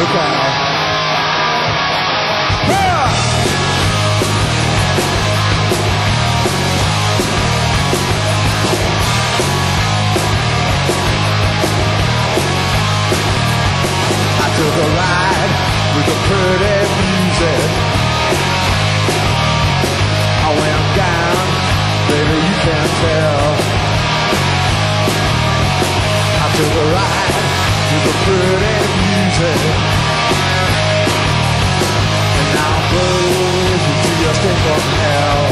Look out. took a ride with the pretty music. I went down, baby, you can't tell. I took a ride with the pretty music. And now closing to your stink from hell.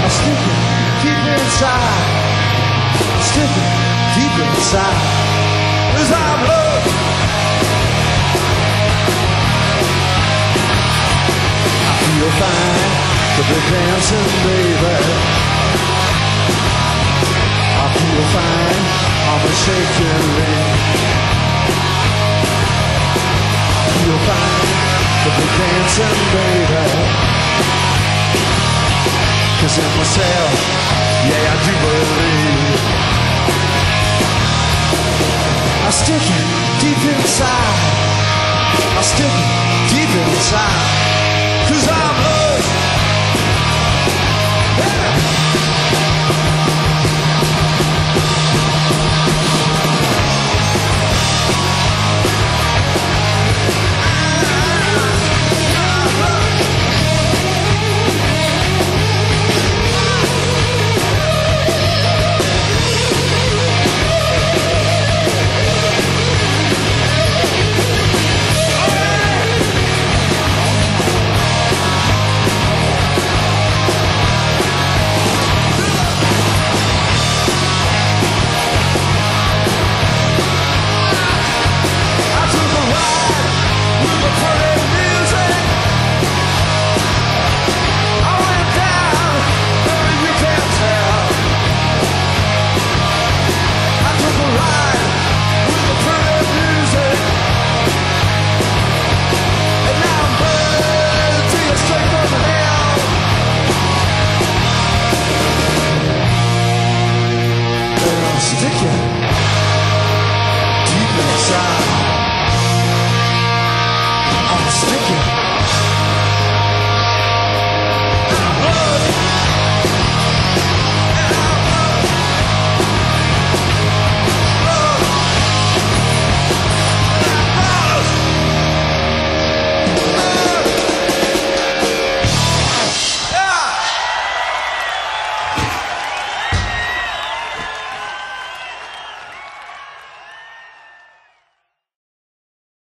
I'm sticking deep inside. I'm sticking deep inside. Cause I'm love. I feel fine to be dancing, baby. I feel fine, I'm a shaking ring. To be dancing, baby. Cause in myself, yeah, I do believe. I stick it deep inside. I stick it deep inside.